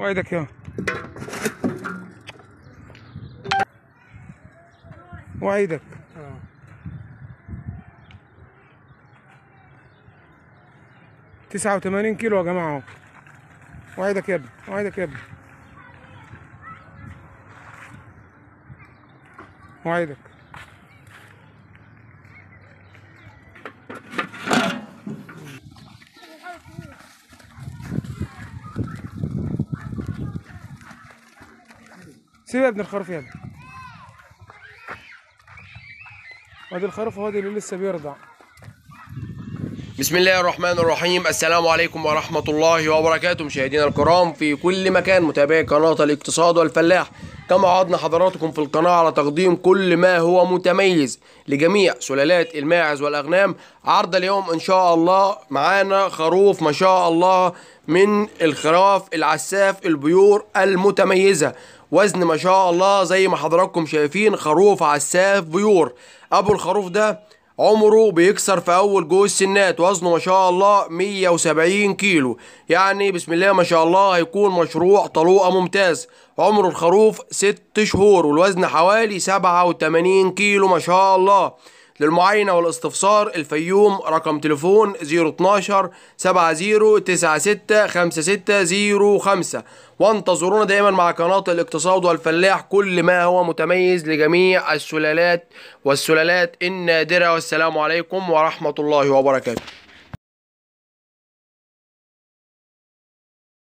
وايدك يا وايدك تسعة وثمانين كيلو يا جماعة وايدك يا ابني وايدك يا ابني. وايدك سيب يا ابن الخروف يا ابني وادي الخروف وادي اللي لسه بيرضع. بسم الله الرحمن الرحيم. السلام عليكم ورحمة الله وبركاته. مشاهدينا الكرام في كل مكان متابعي قناة الاقتصاد والفلاح. كما عدنا حضراتكم في القناة على تقديم كل ما هو متميز لجميع سلالات الماعز والأغنام. عرض اليوم إن شاء الله معانا خروف ما شاء الله من الخراف العساف ال pure المتميزة. وزن ما شاء الله زي ما حضراتكم شايفين خروف عساف pure. أبو الخروف ده عمره بيكسر في أول جوز السنات وزنه ما شاء الله 170 كيلو. يعني بسم الله ما شاء الله هيكون مشروع طلوقة ممتاز. عمر الخروف ست شهور والوزن حوالي 87 كيلو ما شاء الله. للمعاينة والاستفسار الفيوم رقم تليفون 012 70 96 5605 وانتظرونا دايما مع قناة الاقتصاد والفلاح كل ما هو متميز لجميع السلالات والسلالات النادرة. والسلام عليكم ورحمة الله وبركاته.